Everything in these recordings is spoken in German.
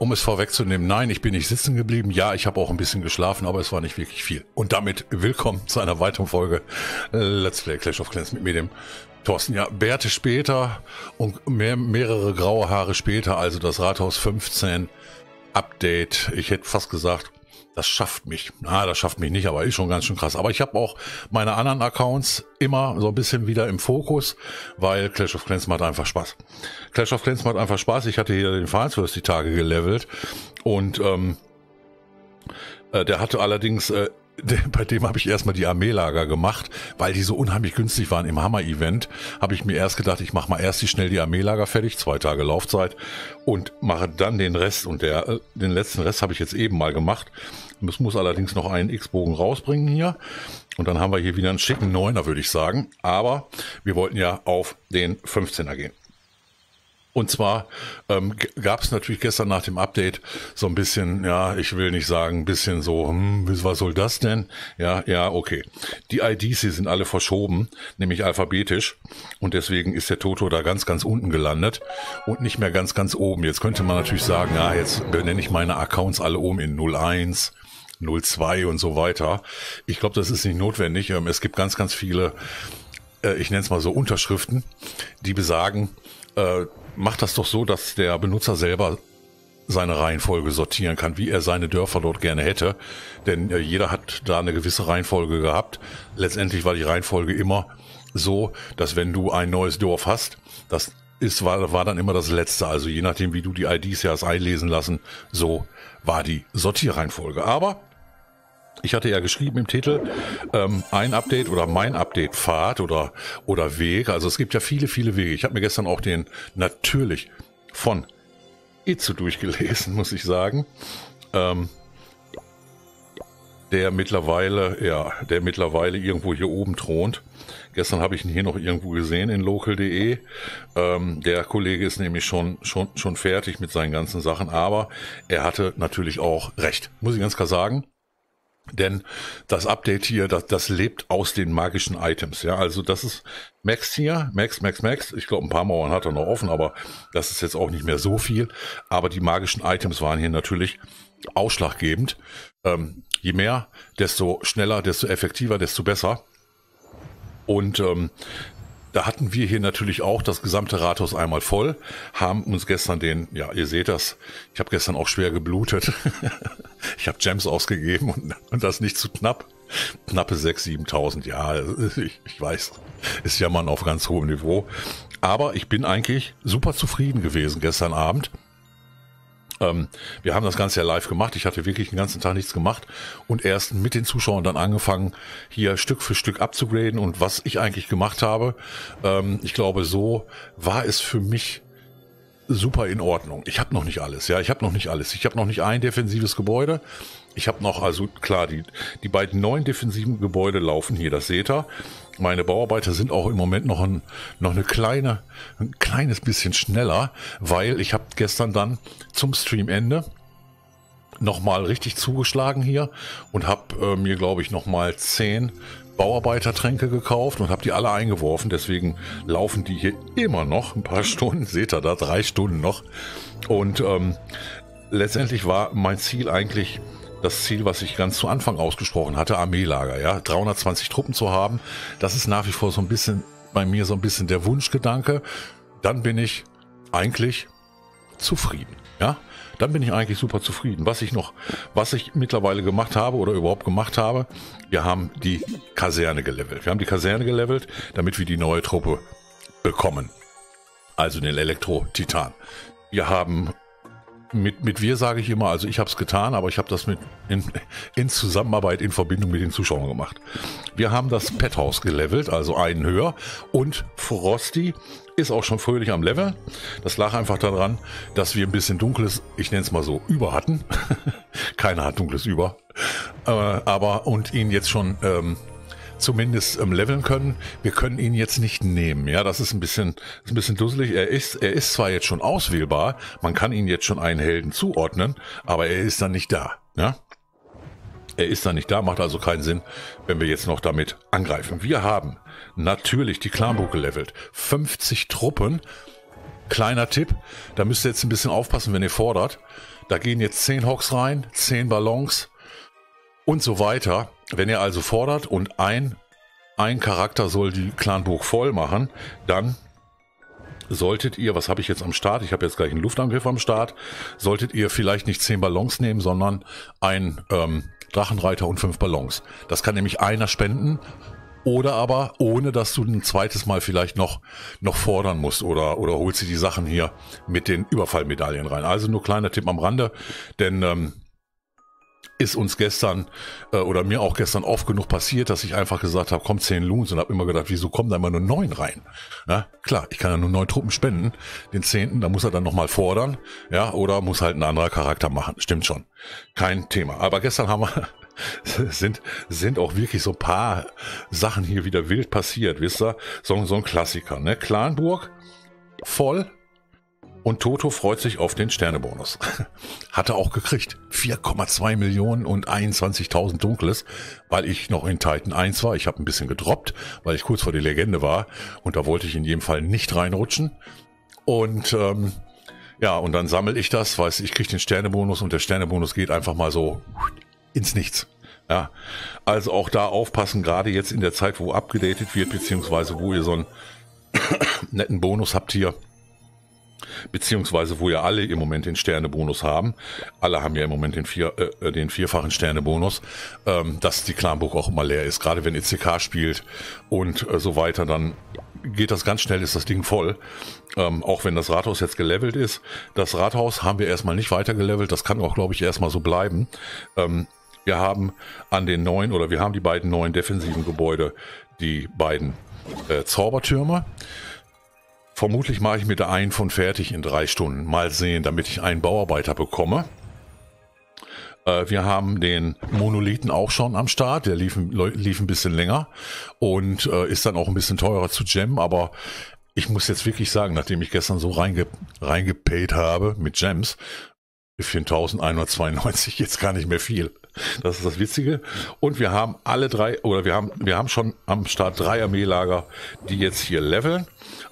um es vorwegzunehmen, nein, ich bin nicht sitzen geblieben. Ja, ich habe auch ein bisschen geschlafen, aber es war nicht wirklich viel. Und damit willkommen zu einer weiteren Folge äh, Let's Play Clash of Clans mit mir, dem Thorsten. Ja, Bärte später und mehr, mehrere graue Haare später, also das Rathaus 15 Update. Ich hätte fast gesagt, das schafft mich. Na, das schafft mich nicht, aber ist schon ganz schön krass. Aber ich habe auch meine anderen Accounts immer so ein bisschen wieder im Fokus, weil Clash of Clans macht einfach Spaß. Clash of Clans macht einfach Spaß. Ich hatte hier den Vereinsfürst die Tage gelevelt und ähm, äh, der hatte allerdings äh, bei dem habe ich erstmal die Armeelager gemacht, weil die so unheimlich günstig waren im Hammer-Event. Habe ich mir erst gedacht, ich mache mal erst die schnell die Armeelager fertig, zwei Tage Laufzeit und mache dann den Rest und der äh, den letzten Rest habe ich jetzt eben mal gemacht. Es muss allerdings noch einen X-Bogen rausbringen hier und dann haben wir hier wieder einen schicken Neuner, würde ich sagen. Aber wir wollten ja auf den 15er gehen. Und zwar ähm, gab es natürlich gestern nach dem Update so ein bisschen, ja, ich will nicht sagen, ein bisschen so, hm, was soll das denn? Ja, ja, okay. Die IDs, die sind alle verschoben, nämlich alphabetisch. Und deswegen ist der Toto da ganz, ganz unten gelandet und nicht mehr ganz, ganz oben. Jetzt könnte man natürlich sagen, ja, jetzt benenne ich meine Accounts alle um in 01, 02 und so weiter. Ich glaube, das ist nicht notwendig. Ähm, es gibt ganz, ganz viele, äh, ich nenne es mal so Unterschriften, die besagen, äh, macht das doch so, dass der Benutzer selber seine Reihenfolge sortieren kann, wie er seine Dörfer dort gerne hätte. Denn äh, jeder hat da eine gewisse Reihenfolge gehabt. Letztendlich war die Reihenfolge immer so, dass wenn du ein neues Dorf hast, das ist, war, war dann immer das letzte. Also je nachdem, wie du die IDs ja hast einlesen lassen, so war die Sortierreihenfolge. Aber ich hatte ja geschrieben im Titel ähm, ein Update oder mein Update Pfad oder oder Weg. Also es gibt ja viele viele Wege. Ich habe mir gestern auch den natürlich von Itzu durchgelesen, muss ich sagen. Ähm, der mittlerweile, ja, der mittlerweile irgendwo hier oben thront. Gestern habe ich ihn hier noch irgendwo gesehen in local.de. Ähm, der Kollege ist nämlich schon, schon, schon fertig mit seinen ganzen Sachen, aber er hatte natürlich auch recht. Muss ich ganz klar sagen. Denn das Update hier, das, das lebt aus den magischen Items. Ja, also das ist Max hier, Max, Max, Max. Ich glaube, ein paar Mauern hat er noch offen, aber das ist jetzt auch nicht mehr so viel. Aber die magischen Items waren hier natürlich ausschlaggebend. Ähm, je mehr, desto schneller, desto effektiver, desto besser. Und ähm, da hatten wir hier natürlich auch das gesamte Rathaus einmal voll, haben uns gestern den, ja, ihr seht das, ich habe gestern auch schwer geblutet. ich habe Gems ausgegeben und, und das nicht zu knapp. Knappe 6.000, 7.000, ja, ich, ich weiß, ist ja mal auf ganz hohem Niveau. Aber ich bin eigentlich super zufrieden gewesen gestern Abend ähm, wir haben das Ganze ja live gemacht. Ich hatte wirklich den ganzen Tag nichts gemacht und erst mit den Zuschauern dann angefangen, hier Stück für Stück abzugraden. Und was ich eigentlich gemacht habe, ähm, ich glaube, so war es für mich super in Ordnung. Ich habe noch nicht alles, ja, ich habe noch nicht alles. Ich habe noch nicht ein defensives Gebäude. Ich habe noch, also klar, die, die beiden neuen defensiven Gebäude laufen hier, das seht ihr. Meine Bauarbeiter sind auch im Moment noch ein, noch eine kleine, ein kleines bisschen schneller, weil ich habe gestern dann zum Streamende nochmal richtig zugeschlagen hier und habe äh, mir, glaube ich, nochmal zehn Bauarbeitertränke gekauft und habe die alle eingeworfen. Deswegen laufen die hier immer noch ein paar Stunden. Seht ihr da, drei Stunden noch. Und ähm, letztendlich war mein Ziel eigentlich das Ziel, was ich ganz zu Anfang ausgesprochen hatte, Armeelager, ja, 320 Truppen zu haben. Das ist nach wie vor so ein bisschen bei mir so ein bisschen der Wunschgedanke. Dann bin ich eigentlich zufrieden, ja. Dann bin ich eigentlich super zufrieden. Was ich noch, was ich mittlerweile gemacht habe oder überhaupt gemacht habe, wir haben die Kaserne gelevelt. Wir haben die Kaserne gelevelt, damit wir die neue Truppe bekommen. Also den Elektro-Titan. Wir haben mit, mit wir sage ich immer, also ich habe es getan, aber ich habe das mit in, in Zusammenarbeit, in Verbindung mit den Zuschauern gemacht. Wir haben das Pethaus gelevelt, also einen höher und Frosty ist auch schon fröhlich am Level. Das lag einfach daran, dass wir ein bisschen dunkles, ich nenne es mal so, über hatten. Keiner hat dunkles über. Äh, aber und ihn jetzt schon ähm, zumindest ähm, leveln können. Wir können ihn jetzt nicht nehmen. Ja, das ist ein bisschen, ist ein bisschen dusselig. Er ist, er ist zwar jetzt schon auswählbar, man kann ihn jetzt schon einen Helden zuordnen, aber er ist dann nicht da. Ja. Er ist dann nicht da, macht also keinen Sinn, wenn wir jetzt noch damit angreifen. Wir haben natürlich die Clanburg gelevelt. 50 Truppen kleiner Tipp, da müsst ihr jetzt ein bisschen aufpassen, wenn ihr fordert. Da gehen jetzt 10 Hocks rein, 10 Ballons und so weiter. Wenn ihr also fordert und ein, ein Charakter soll die Clanburg voll machen, dann solltet ihr, was habe ich jetzt am Start? Ich habe jetzt gleich einen Luftangriff am Start. Solltet ihr vielleicht nicht 10 Ballons nehmen, sondern ein ähm, Drachenreiter und 5 Ballons. Das kann nämlich einer spenden oder aber ohne, dass du ein zweites Mal vielleicht noch, noch fordern musst oder, oder holst du die Sachen hier mit den Überfallmedaillen rein. Also nur kleiner Tipp am Rande, denn ähm, ist uns gestern äh, oder mir auch gestern oft genug passiert, dass ich einfach gesagt habe, komm, zehn Loons und habe immer gedacht, wieso kommen da immer nur neun rein? Ja, klar, ich kann ja nur neun Truppen spenden, den zehnten, da muss er dann nochmal fordern, ja, oder muss halt ein anderer Charakter machen, stimmt schon. Kein Thema. Aber gestern haben wir sind, sind auch wirklich so paar Sachen hier wieder wild passiert, wisst ihr? So, so ein Klassiker, ne? Clanburg, voll, und Toto freut sich auf den Sternebonus. Hat er auch gekriegt. 4,2 Millionen und 21.000 Dunkles, weil ich noch in Titan 1 war. Ich habe ein bisschen gedroppt, weil ich kurz vor der Legende war. Und da wollte ich in jedem Fall nicht reinrutschen. Und ähm, ja, und dann sammel ich das, weiß ich kriege den Sternebonus und der Sternebonus geht einfach mal so ins Nichts. Ja, also auch da aufpassen, gerade jetzt in der Zeit, wo abgedatet wird, beziehungsweise wo ihr so einen netten Bonus habt hier, beziehungsweise wo ja alle im Moment den Sternebonus haben. Alle haben ja im Moment den, vier, äh, äh den vierfachen Sternebonus, ähm, dass die Clanburg auch immer leer ist. Gerade wenn ECK spielt und äh, so weiter, dann geht das ganz schnell, ist das Ding voll. Ähm, auch wenn das Rathaus jetzt gelevelt ist. Das Rathaus haben wir erstmal nicht weiter gelevelt. Das kann auch, glaube ich, erstmal so bleiben. Ähm, wir haben an den neuen oder wir haben die beiden neuen defensiven Gebäude die beiden äh, Zaubertürme. Vermutlich mache ich mit der einen von fertig in drei Stunden. Mal sehen, damit ich einen Bauarbeiter bekomme. Äh, wir haben den Monolithen auch schon am Start. Der lief, lief ein bisschen länger und äh, ist dann auch ein bisschen teurer zu gemmen. Aber ich muss jetzt wirklich sagen, nachdem ich gestern so reinge reingepayt habe mit Gems, für 1192 jetzt gar nicht mehr viel. Das ist das Witzige. Und wir haben alle drei, oder wir haben, wir haben schon am Start drei Armeelager, die jetzt hier leveln.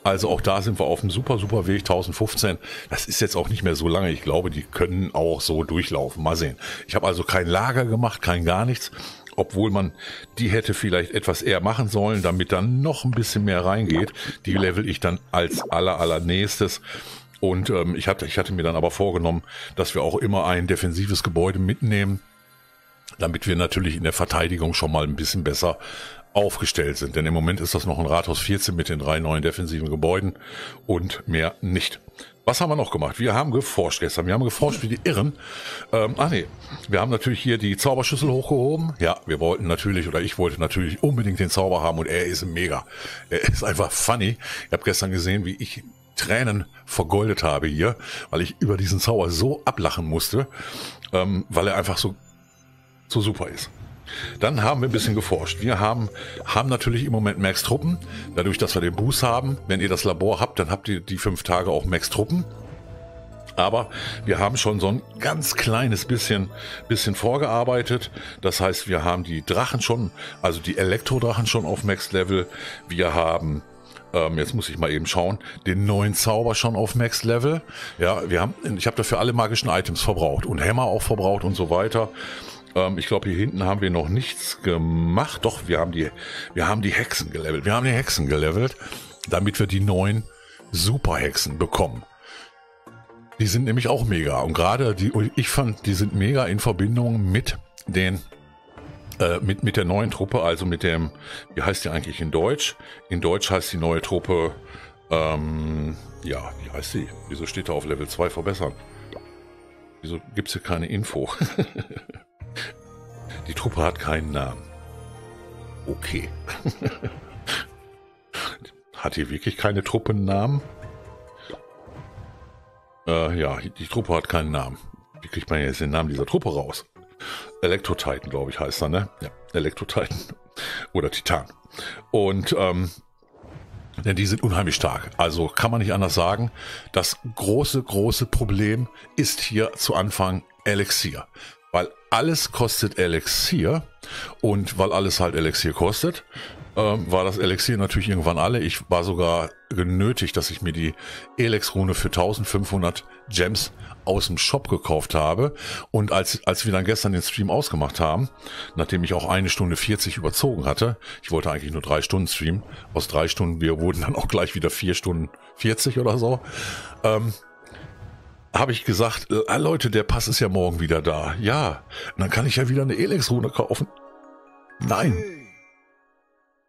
Also auch da sind wir auf einem super, super Weg, 1015. Das ist jetzt auch nicht mehr so lange. Ich glaube, die können auch so durchlaufen. Mal sehen. Ich habe also kein Lager gemacht, kein gar nichts. Obwohl man die hätte vielleicht etwas eher machen sollen, damit dann noch ein bisschen mehr reingeht. Die level ich dann als aller, allernächstes. Und ähm, ich, hatte, ich hatte mir dann aber vorgenommen, dass wir auch immer ein defensives Gebäude mitnehmen, damit wir natürlich in der Verteidigung schon mal ein bisschen besser aufgestellt sind. Denn im Moment ist das noch ein Rathaus 14 mit den drei neuen defensiven Gebäuden und mehr nicht. Was haben wir noch gemacht? Wir haben geforscht gestern. Wir haben geforscht wie die Irren. Ähm, ach nee, wir haben natürlich hier die Zauberschüssel hochgehoben. Ja, wir wollten natürlich, oder ich wollte natürlich unbedingt den Zauber haben und er ist mega. Er ist einfach funny. Ich habe gestern gesehen, wie ich Tränen vergoldet habe hier, weil ich über diesen Zauber so ablachen musste, ähm, weil er einfach so, so super ist. Dann haben wir ein bisschen geforscht. Wir haben, haben natürlich im Moment Max-Truppen. Dadurch, dass wir den Boost haben, wenn ihr das Labor habt, dann habt ihr die fünf Tage auch Max-Truppen. Aber wir haben schon so ein ganz kleines bisschen, bisschen vorgearbeitet. Das heißt, wir haben die Drachen schon, also die Elektrodrachen schon auf Max-Level. Wir haben ähm, jetzt muss ich mal eben schauen, den neuen Zauber schon auf Max Level. Ja, wir haben, ich habe dafür alle magischen Items verbraucht und Hämmer auch verbraucht und so weiter. Ähm, ich glaube, hier hinten haben wir noch nichts gemacht. Doch, wir haben die, wir haben die Hexen gelevelt. Wir haben die Hexen gelevelt, damit wir die neuen Superhexen bekommen. Die sind nämlich auch mega. Und gerade die, ich fand, die sind mega in Verbindung mit den äh, mit, mit der neuen Truppe, also mit dem, wie heißt die eigentlich in Deutsch? In Deutsch heißt die neue Truppe, ähm, ja, wie heißt sie? Wieso steht da auf Level 2 verbessern? Wieso gibt es hier keine Info? Die Truppe hat keinen Namen. Okay. hat hier wirklich keine Truppennamen? Äh, ja, die Truppe hat keinen Namen. Wie kriegt man jetzt den Namen dieser Truppe raus? Elektro-Titan, glaube ich, heißt er, ne? Ja, Elektro-Titan. Oder Titan. Und, ähm, denn die sind unheimlich stark. Also kann man nicht anders sagen. Das große, große Problem ist hier zu Anfang Elixier alles kostet Elixier und weil alles halt Elixier kostet, ähm, war das Elixier natürlich irgendwann alle. Ich war sogar genötigt, dass ich mir die Elex-Rune für 1500 Gems aus dem Shop gekauft habe. Und als, als wir dann gestern den Stream ausgemacht haben, nachdem ich auch eine Stunde 40 überzogen hatte, ich wollte eigentlich nur drei Stunden streamen, aus drei Stunden, wir wurden dann auch gleich wieder vier Stunden 40 oder so, ähm, habe ich gesagt, äh, Leute, der Pass ist ja morgen wieder da. Ja, dann kann ich ja wieder eine Elex-Rune kaufen. Nein.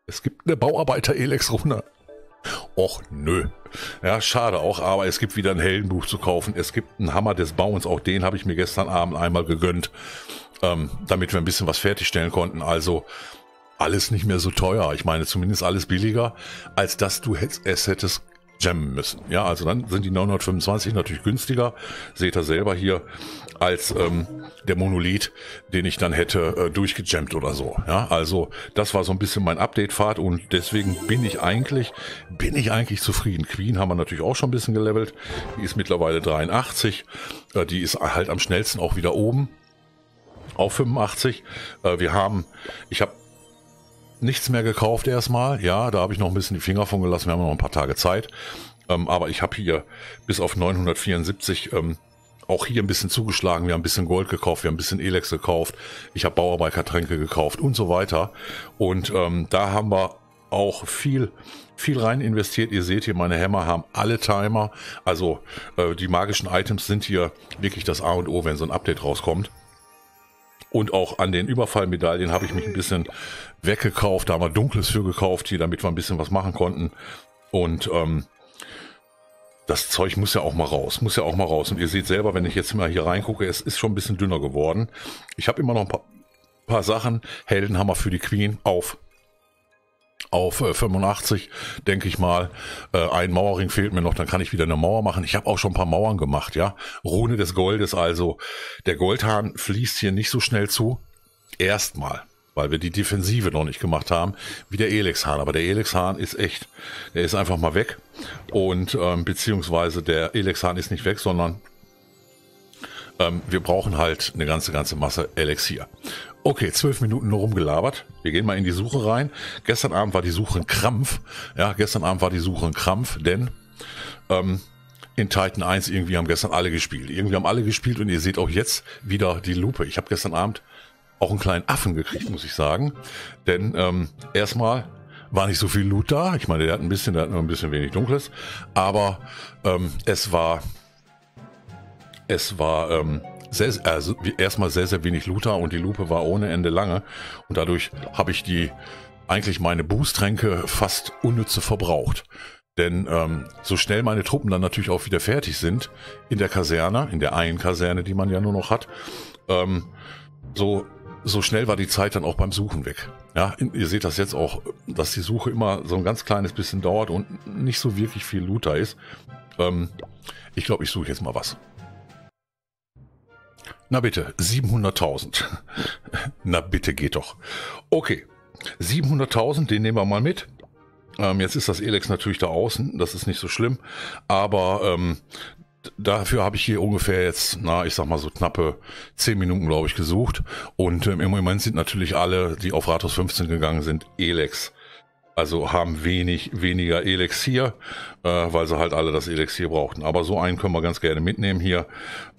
Es gibt eine Bauarbeiter-Elex-Rune. Och, nö. Ja, schade auch, aber es gibt wieder ein Heldenbuch zu kaufen. Es gibt einen Hammer des Bauens, auch den habe ich mir gestern Abend einmal gegönnt, ähm, damit wir ein bisschen was fertigstellen konnten. Also alles nicht mehr so teuer. Ich meine, zumindest alles billiger, als dass du es hättest jammen müssen. Ja, also dann sind die 925 natürlich günstiger. Seht ihr selber hier als ähm, der Monolith, den ich dann hätte äh, durchgejammt oder so. Ja, also das war so ein bisschen mein Update-Pfad und deswegen bin ich eigentlich, bin ich eigentlich zufrieden. Queen haben wir natürlich auch schon ein bisschen gelevelt. Die ist mittlerweile 83. Äh, die ist halt am schnellsten auch wieder oben auf 85. Äh, wir haben, ich habe nichts mehr gekauft erstmal. Ja, da habe ich noch ein bisschen die Finger von gelassen. Wir haben noch ein paar Tage Zeit. Ähm, aber ich habe hier bis auf 974 ähm, auch hier ein bisschen zugeschlagen. Wir haben ein bisschen Gold gekauft, wir haben ein bisschen Elex gekauft. Ich habe Bauarbeitertränke gekauft und so weiter. Und ähm, da haben wir auch viel viel rein investiert. Ihr seht hier, meine Hämmer haben alle Timer. Also äh, die magischen Items sind hier wirklich das A und O, wenn so ein Update rauskommt. Und auch an den Überfallmedaillen habe ich mich ein bisschen weggekauft. Da haben wir Dunkles für gekauft hier, damit wir ein bisschen was machen konnten. Und ähm, das Zeug muss ja auch mal raus, muss ja auch mal raus. Und ihr seht selber, wenn ich jetzt mal hier reingucke, es ist schon ein bisschen dünner geworden. Ich habe immer noch ein paar, paar Sachen. Heldenhammer für die Queen auf auf äh, 85, denke ich mal. Äh, ein Mauerring fehlt mir noch, dann kann ich wieder eine Mauer machen. Ich habe auch schon ein paar Mauern gemacht, ja. Rune des Goldes, also der Goldhahn fließt hier nicht so schnell zu. Erstmal, weil wir die Defensive noch nicht gemacht haben, wie der Elixhahn. Aber der Elixhahn ist echt, der ist einfach mal weg. Und ähm, beziehungsweise der Elixhahn ist nicht weg, sondern ähm, wir brauchen halt eine ganze, ganze Masse Elixier. Okay, zwölf Minuten nur rumgelabert. Wir gehen mal in die Suche rein. Gestern Abend war die Suche ein Krampf. Ja, gestern Abend war die Suche ein Krampf, denn ähm, in Titan 1 irgendwie haben gestern alle gespielt. Irgendwie haben alle gespielt und ihr seht auch jetzt wieder die Lupe. Ich habe gestern Abend auch einen kleinen Affen gekriegt, muss ich sagen. Denn ähm, erstmal war nicht so viel Loot da. Ich meine, der hat ein bisschen, der hat nur ein bisschen wenig Dunkles. Aber ähm, es war es war ähm, sehr, also erstmal sehr, sehr wenig Looter und die Lupe war ohne Ende lange. Und dadurch habe ich die eigentlich meine Boosttränke fast unnütze verbraucht. Denn ähm, so schnell meine Truppen dann natürlich auch wieder fertig sind in der Kaserne, in der einen Kaserne, die man ja nur noch hat, ähm, so, so schnell war die Zeit dann auch beim Suchen weg. Ja, ihr seht das jetzt auch, dass die Suche immer so ein ganz kleines bisschen dauert und nicht so wirklich viel Looter ist. Ähm, ich glaube, ich suche jetzt mal was. Na bitte, 700.000. Na bitte, geht doch. Okay, 700.000, den nehmen wir mal mit. Ähm, jetzt ist das Elex natürlich da außen, das ist nicht so schlimm, aber ähm, dafür habe ich hier ungefähr jetzt, na, ich sag mal so knappe 10 Minuten, glaube ich, gesucht. Und ähm, im Moment sind natürlich alle, die auf Ratus 15 gegangen sind, Elex. Also haben wenig, weniger Elixier, äh, weil sie halt alle das Elixier brauchten. Aber so einen können wir ganz gerne mitnehmen hier.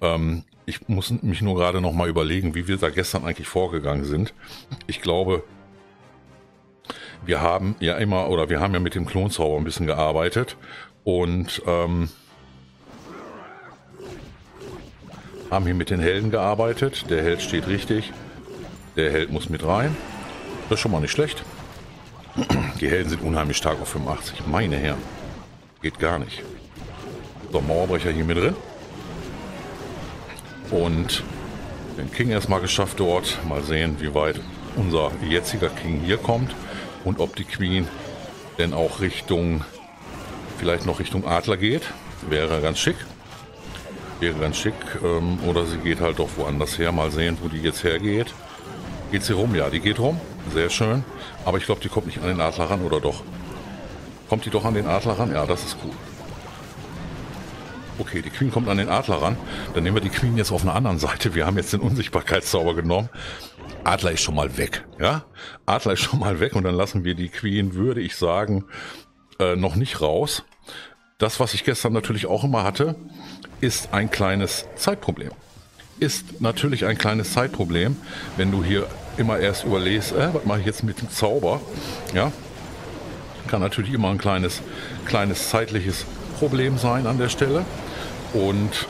Ähm, ich muss mich nur gerade noch mal überlegen, wie wir da gestern eigentlich vorgegangen sind. Ich glaube, wir haben ja immer, oder wir haben ja mit dem Klonzauber ein bisschen gearbeitet und ähm, haben hier mit den Helden gearbeitet. Der Held steht richtig. Der Held muss mit rein. Das ist schon mal nicht schlecht. Die Helden sind unheimlich stark auf 85. Meine Herren. Geht gar nicht. So, Mauerbrecher hier mit drin. Und den King erstmal geschafft dort. Mal sehen, wie weit unser jetziger King hier kommt. Und ob die Queen denn auch Richtung, vielleicht noch Richtung Adler geht. Wäre ganz schick. Wäre ganz schick. Ähm, oder sie geht halt doch woanders her. Mal sehen, wo die jetzt hergeht. Geht sie rum? Ja, die geht rum. Sehr schön. Aber ich glaube, die kommt nicht an den Adler ran, oder doch? Kommt die doch an den Adler ran? Ja, das ist cool. Okay, die Queen kommt an den Adler ran. Dann nehmen wir die Queen jetzt auf einer anderen Seite. Wir haben jetzt den Unsichtbarkeitszauber genommen. Adler ist schon mal weg, ja? Adler ist schon mal weg und dann lassen wir die Queen, würde ich sagen, äh, noch nicht raus. Das, was ich gestern natürlich auch immer hatte, ist ein kleines Zeitproblem. Ist natürlich ein kleines Zeitproblem, wenn du hier immer erst überlegst, äh, was mache ich jetzt mit dem Zauber? Ja, kann natürlich immer ein kleines, kleines zeitliches Problem sein an der Stelle. Und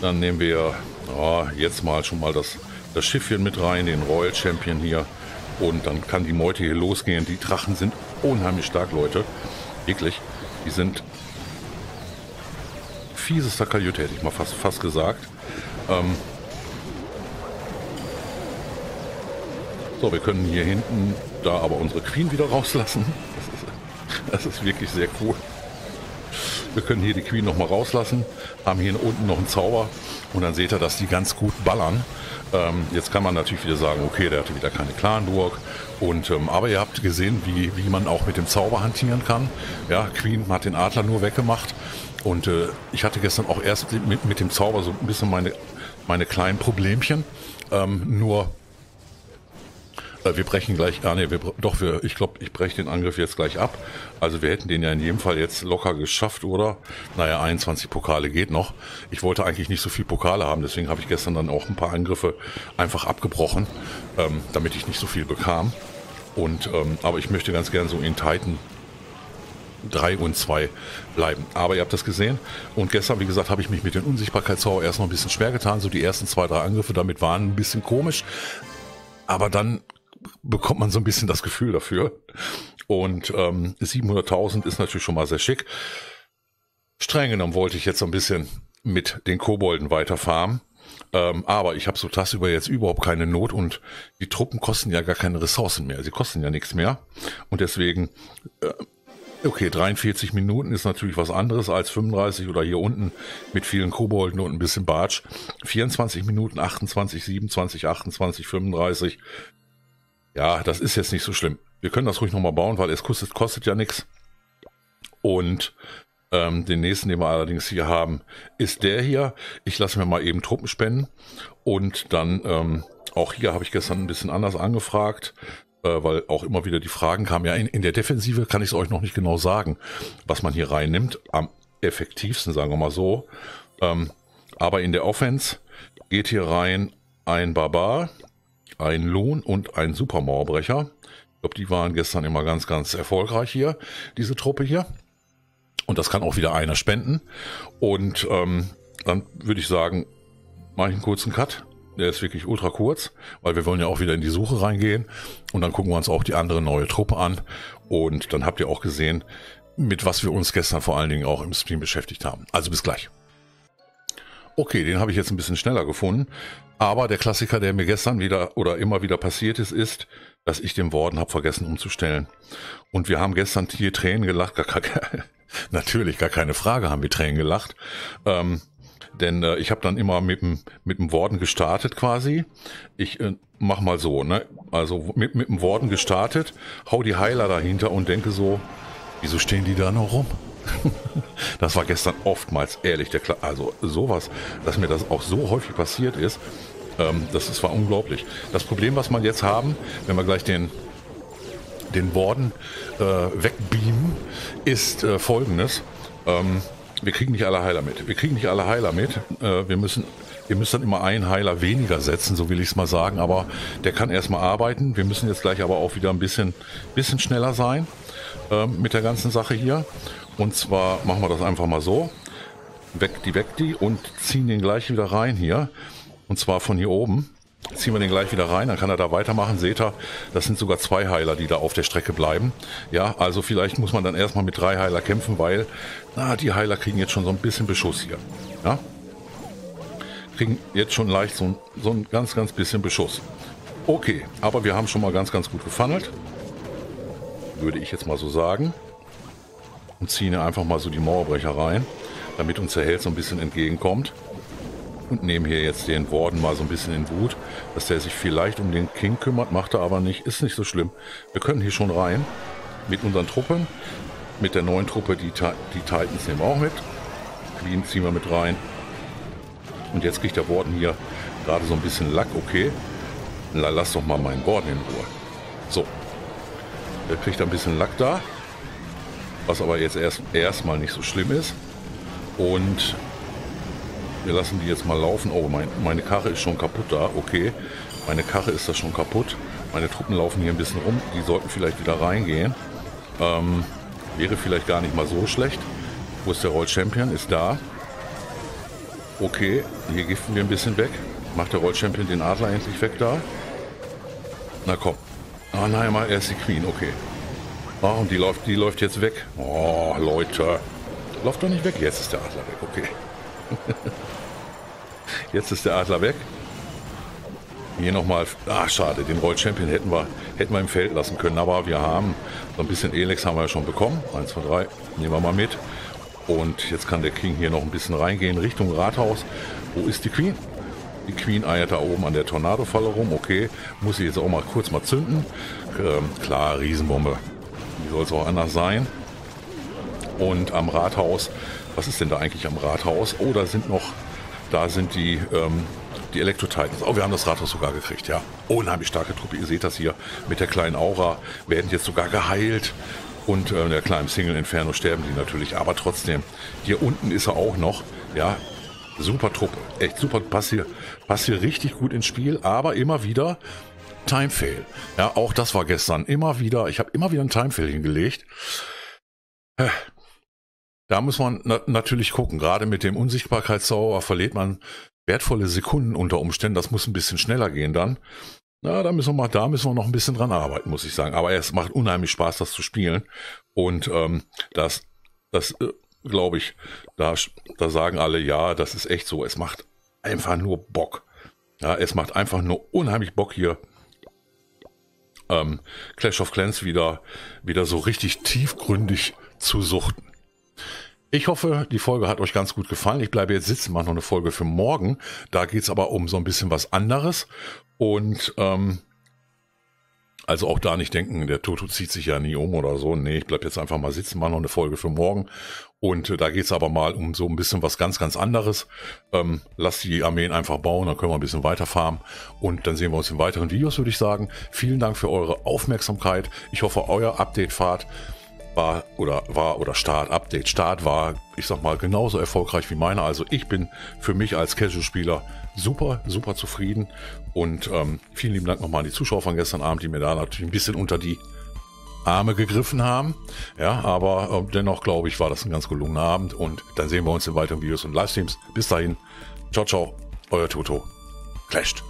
dann nehmen wir oh, jetzt mal schon mal das, das Schiffchen mit rein, den Royal Champion hier. Und dann kann die Meute hier losgehen. Die Drachen sind unheimlich stark, Leute. Wirklich. Die sind fiesester Kajüte, hätte ich mal fast, fast gesagt. Ähm so, wir können hier hinten da aber unsere Queen wieder rauslassen. Das ist, das ist wirklich sehr cool. Wir können hier die Queen noch mal rauslassen, haben hier unten noch einen Zauber und dann seht ihr, dass die ganz gut ballern. Ähm, jetzt kann man natürlich wieder sagen, okay, der hatte wieder keine Clanburg. Ähm, aber ihr habt gesehen, wie, wie man auch mit dem Zauber hantieren kann. Ja, Queen hat den Adler nur weggemacht. Und äh, ich hatte gestern auch erst mit, mit dem Zauber so ein bisschen meine, meine kleinen Problemchen. Ähm, nur wir brechen gleich, ah nee, wir, doch, wir, ich glaube, ich breche den Angriff jetzt gleich ab. Also wir hätten den ja in jedem Fall jetzt locker geschafft, oder? Naja, 21 Pokale geht noch. Ich wollte eigentlich nicht so viel Pokale haben, deswegen habe ich gestern dann auch ein paar Angriffe einfach abgebrochen, ähm, damit ich nicht so viel bekam. Und, ähm, aber ich möchte ganz gern so in Titan 3 und 2 bleiben. Aber ihr habt das gesehen. Und gestern, wie gesagt, habe ich mich mit den Unsichtbarkeitszauber erst noch ein bisschen schwer getan. So die ersten zwei, drei Angriffe damit waren ein bisschen komisch. Aber dann bekommt man so ein bisschen das Gefühl dafür. Und ähm, 700.000 ist natürlich schon mal sehr schick. Streng genommen wollte ich jetzt so ein bisschen mit den Kobolden weiterfahren. Ähm, aber ich habe so tagsüber jetzt überhaupt keine Not und die Truppen kosten ja gar keine Ressourcen mehr. Sie kosten ja nichts mehr. Und deswegen äh, Okay, 43 Minuten ist natürlich was anderes als 35 oder hier unten mit vielen Kobolden und ein bisschen Bartsch. 24 Minuten, 28, 27, 28, 35. Ja, das ist jetzt nicht so schlimm. Wir können das ruhig nochmal bauen, weil es kostet, kostet ja nichts. Und ähm, den nächsten, den wir allerdings hier haben, ist der hier. Ich lasse mir mal eben Truppen spenden. Und dann, ähm, auch hier habe ich gestern ein bisschen anders angefragt äh, weil auch immer wieder die Fragen kamen. Ja, in, in der Defensive kann ich es euch noch nicht genau sagen, was man hier reinnimmt. Am effektivsten, sagen wir mal so. Ähm, aber in der Offense geht hier rein ein Barbar, ein Lohn und ein Supermauerbrecher. Ich glaube, die waren gestern immer ganz, ganz erfolgreich hier, diese Truppe hier. Und das kann auch wieder einer spenden. Und ähm, dann würde ich sagen, mache ich einen kurzen Cut der ist wirklich ultra kurz, weil wir wollen ja auch wieder in die Suche reingehen und dann gucken wir uns auch die andere neue Truppe an und dann habt ihr auch gesehen, mit was wir uns gestern vor allen Dingen auch im Stream beschäftigt haben. Also bis gleich. Okay, den habe ich jetzt ein bisschen schneller gefunden, aber der Klassiker, der mir gestern wieder oder immer wieder passiert ist, ist, dass ich den Worden habe vergessen umzustellen. Und wir haben gestern hier Tränen gelacht, gar, gar, natürlich gar keine Frage haben wir Tränen gelacht. Ähm, denn äh, ich habe dann immer mit dem mit dem Worten gestartet quasi. Ich äh, mach mal so, ne? Also mit mit dem Worten gestartet, hau die Heiler dahinter und denke so, wieso stehen die da noch rum? das war gestern oftmals ehrlich der Kla also sowas, dass mir das auch so häufig passiert ist. Ähm, das, das war unglaublich. Das Problem, was man jetzt haben, wenn wir gleich den den Borden äh, wegbeamen, ist äh, folgendes. Ähm, wir kriegen nicht alle Heiler mit. Wir kriegen nicht alle Heiler mit. Äh, wir müssen, ihr müsst dann immer einen Heiler weniger setzen, so will ich es mal sagen. Aber der kann erstmal arbeiten. Wir müssen jetzt gleich aber auch wieder ein bisschen, bisschen schneller sein äh, mit der ganzen Sache hier. Und zwar machen wir das einfach mal so. Weg die, weg die und ziehen den gleich wieder rein hier. Und zwar von hier oben ziehen wir den gleich wieder rein, dann kann er da weitermachen. Seht ihr, das sind sogar zwei Heiler, die da auf der Strecke bleiben. Ja, also vielleicht muss man dann erstmal mit drei Heiler kämpfen, weil na, die Heiler kriegen jetzt schon so ein bisschen Beschuss hier. Ja, kriegen jetzt schon leicht so ein, so ein ganz, ganz bisschen Beschuss. Okay, aber wir haben schon mal ganz, ganz gut gefunnelt. Würde ich jetzt mal so sagen. Und ziehen einfach mal so die Mauerbrecher rein, damit uns der Held so ein bisschen entgegenkommt und nehmen hier jetzt den Warden mal so ein bisschen in Wut, dass der sich vielleicht um den King kümmert, macht er aber nicht, ist nicht so schlimm. Wir können hier schon rein mit unseren Truppen, mit der neuen Truppe, die, die Titans nehmen wir auch mit. Queen ziehen wir mit rein. Und jetzt kriegt der Warden hier gerade so ein bisschen Lack, okay. lass doch mal meinen Borden in Ruhe. So. Der kriegt ein bisschen Lack da. Was aber jetzt erst erstmal nicht so schlimm ist. Und wir lassen die jetzt mal laufen. Oh, mein, meine Karre ist schon kaputt da. Okay. Meine Karre ist da schon kaputt. Meine Truppen laufen hier ein bisschen rum. Die sollten vielleicht wieder reingehen. Ähm, wäre vielleicht gar nicht mal so schlecht. Wo ist der Roll Champion? Ist da. Okay, hier giften wir ein bisschen weg. Macht der Roll Champion den Adler endlich weg da? Na komm. Ah nein, mal erst die Queen, okay. Ah, und die läuft, die läuft jetzt weg. Oh, Leute. Läuft doch nicht weg. Jetzt ist der Adler weg, okay. jetzt ist der Adler weg. Hier nochmal, ah schade, den Roll Champion hätten wir, hätten wir im Feld lassen können, aber wir haben so ein bisschen Elex haben wir ja schon bekommen. 1, 2, 3, nehmen wir mal mit. Und jetzt kann der King hier noch ein bisschen reingehen Richtung Rathaus. Wo ist die Queen? Die Queen eiert da oben an der Tornado-Falle rum. Okay, muss ich jetzt auch mal kurz mal zünden. Ähm, klar, Riesenbombe. Wie soll es auch anders sein? Und am Rathaus, was ist denn da eigentlich am Rathaus? Oh, da sind noch, da sind die, ähm, die Elektro-Titans. Oh, wir haben das Rathaus sogar gekriegt, ja. Unheimlich starke Truppe. Ihr seht das hier mit der kleinen Aura. Werden jetzt sogar geheilt. Und äh, der kleinen Single Inferno sterben die natürlich. Aber trotzdem, hier unten ist er auch noch. Ja, super Truppe. Echt super. Passt hier, passt hier richtig gut ins Spiel. Aber immer wieder Time Fail. Ja, auch das war gestern. Immer wieder. Ich habe immer wieder einen Time Fail hingelegt. Da muss man na natürlich gucken. Gerade mit dem Unsichtbarkeitszauber verliert man wertvolle Sekunden unter Umständen. Das muss ein bisschen schneller gehen dann. Na, da müssen wir mal, da müssen wir noch ein bisschen dran arbeiten, muss ich sagen. Aber es macht unheimlich Spaß, das zu spielen. Und ähm, das, das äh, glaube ich, da, da sagen alle, ja, das ist echt so. Es macht einfach nur Bock. Ja, es macht einfach nur unheimlich Bock hier. Ähm, Clash of Clans wieder, wieder so richtig tiefgründig zu suchten. Ich hoffe, die Folge hat euch ganz gut gefallen. Ich bleibe jetzt sitzen, mache noch eine Folge für morgen. Da geht's aber um so ein bisschen was anderes. Und ähm, also auch da nicht denken, der Toto zieht sich ja nie um oder so. Nee, ich bleib jetzt einfach mal sitzen, mache noch eine Folge für morgen. Und äh, da geht's aber mal um so ein bisschen was ganz, ganz anderes. Ähm, lasst die Armeen einfach bauen, dann können wir ein bisschen weiterfahren. Und dann sehen wir uns in weiteren Videos, würde ich sagen. Vielen Dank für eure Aufmerksamkeit. Ich hoffe, euer Update-Fahrt war oder war oder Start, Update, Start war, ich sag mal, genauso erfolgreich wie meine. Also ich bin für mich als Casual-Spieler super, super zufrieden. Und ähm, vielen lieben Dank nochmal an die Zuschauer von gestern Abend, die mir da natürlich ein bisschen unter die Arme gegriffen haben. Ja, aber äh, dennoch glaube ich, war das ein ganz gelungener Abend. Und dann sehen wir uns in weiteren Videos und Livestreams. Bis dahin. Ciao, ciao. Euer Toto. Clashed.